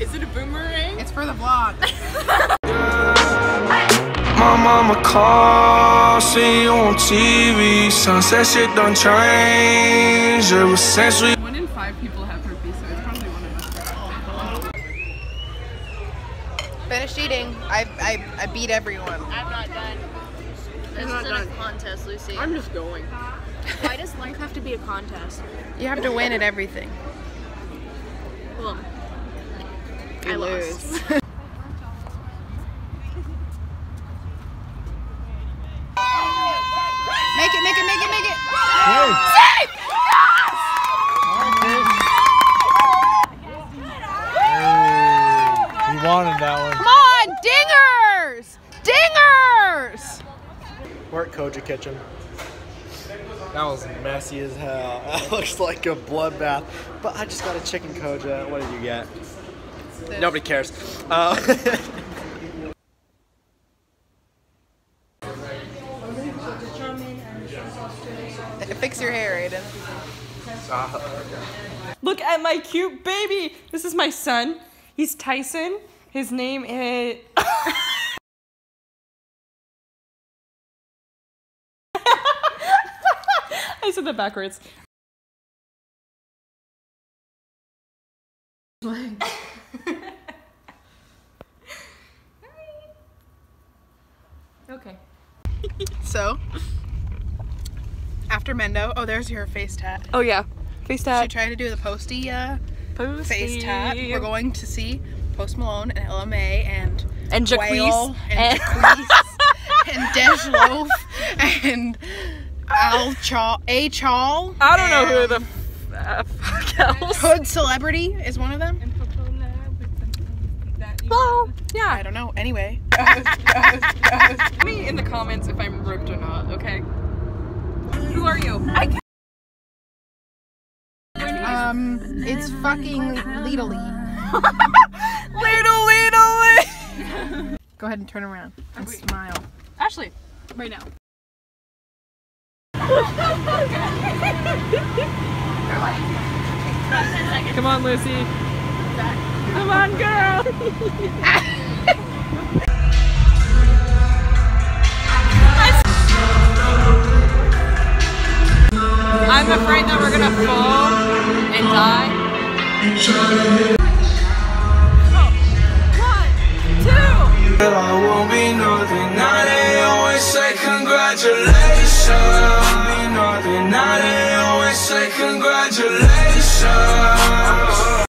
Is it a boomerang? It's for the vlog. My mama call, see you on TV. Sunset shit done change ever since we. One in five people have herpes, so it's probably one of us. Finished eating. I, I, I beat everyone. I'm not done. This not isn't done. a contest, Lucy. I'm just going. Why does life have to be a contest? You have to win at everything. Well, You I lose. lost. Make it, make it, make it, make it. You wanted that one. Come on, dingers! Dingers! We're at Koja Kitchen. That was messy as hell. That looks like a bloodbath. But I just got a chicken Koja. What did you get? Nobody cares. Uh, Fix your hair, Aiden. Look at my cute baby. This is my son. He's Tyson. His name is. I said that backwards. okay. So, after Mendo, oh, there's your face tat. Oh yeah, face She tat. tried to do the posty uh, Posty. face tat. We're going to see Post Malone and LMA and And Wale Jacquees. and Jacquees and Dej Loaf and Al Chal A Chaw. I don't know who the f- uh, fuck else. Hood Celebrity is one of them. Well, yeah. I don't know. Anyway, me in the comments if I'm ripped or not. Okay. Who are you? I um, it's fucking Lidl. Little, little. Go ahead and turn around and smile. Ashley, right now. Come on, Lucy. Come on, girl. I'm afraid that we're gonna fall and die. I won't be nothing. Now they always say congratulations. Be nothing. Now they always say congratulations.